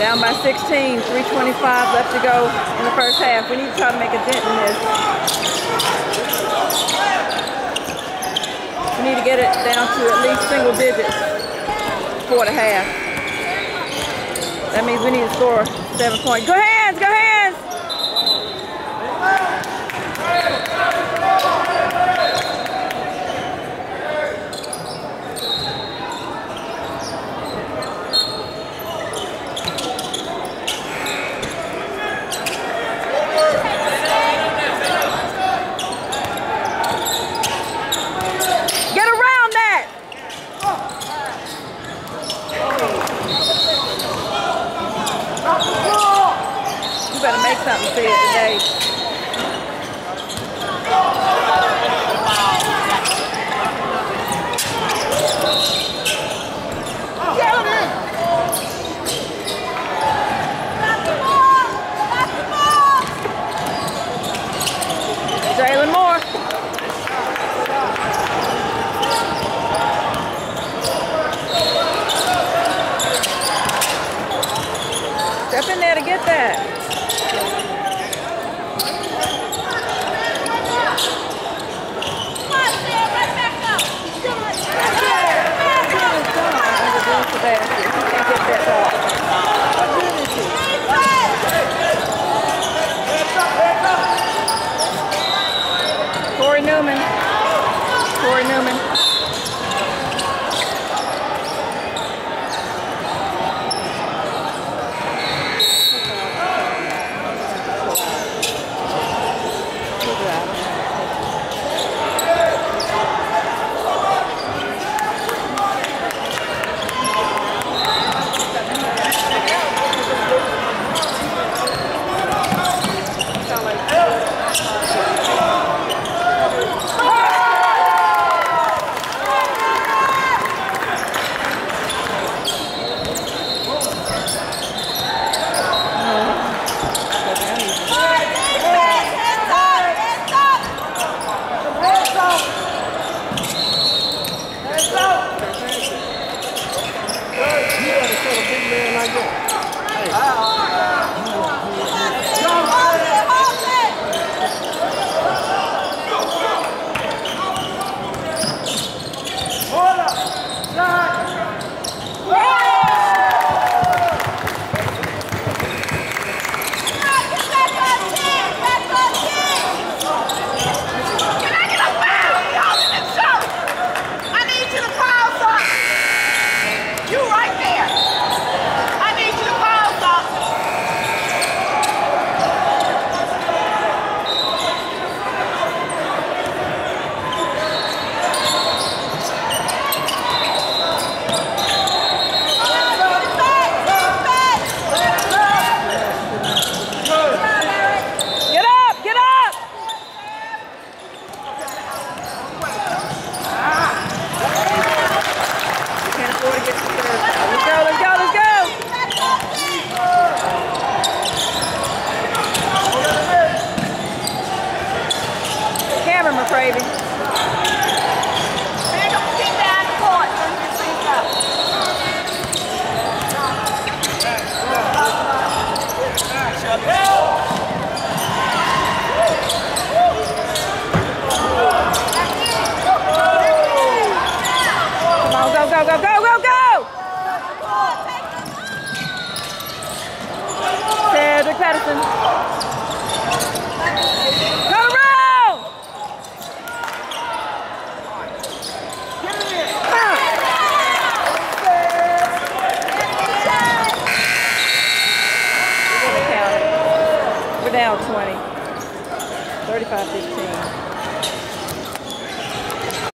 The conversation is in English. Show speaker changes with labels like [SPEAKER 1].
[SPEAKER 1] Down by 16, 325 left to go in the first half. We need to try to make a dent in this. We need to get it down to at least single digits before the half. That means we need to score seven points. Go hands, go hands! Get around that! You better make something for you today. Step in there to get that. Underneath the basket. You can't get that ball. Corey Newman. Corey Newman. ないよ、はい。Go, go, go, go, go, go! Cedric Patterson. Down 20. 35-15.